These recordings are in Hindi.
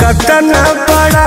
कतना पड़ा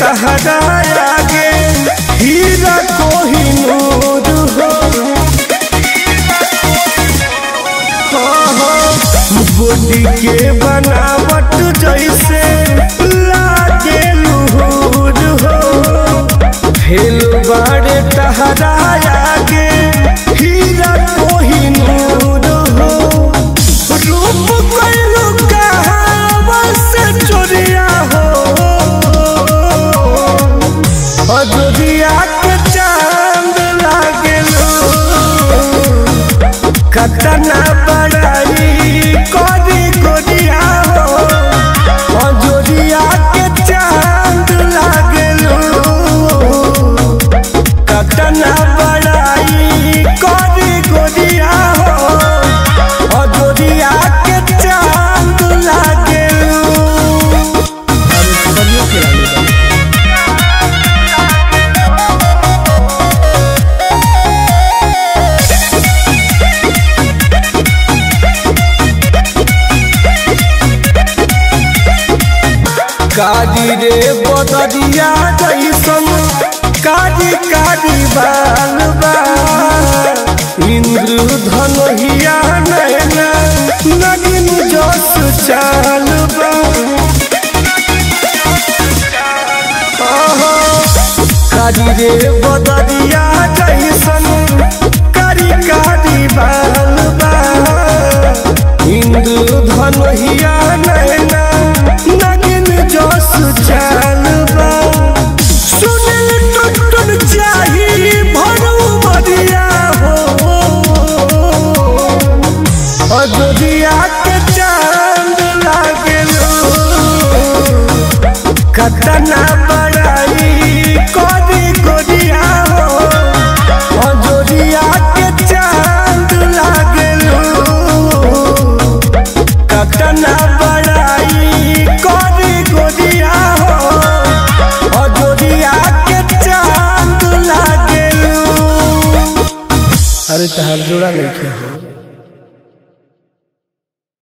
तहरा आगे हीरा कोहिनूर हो। बॉडी के बनावट जैसे अजोरिया के चाँद कतना बड़ाई कोरी कारी रे बदरिया जैसन कारी कारी बाल इंद्र धनहिया नैना नगिन जस चाल कारी रे बदरिया जैसन, कारी कारी बाल इंद्र धनहिया नैना अजोरिया के चाँद लागेलो कतना कोरिया कतना बड़ाई कोरी कोरिया जोड़ा नहीं हो।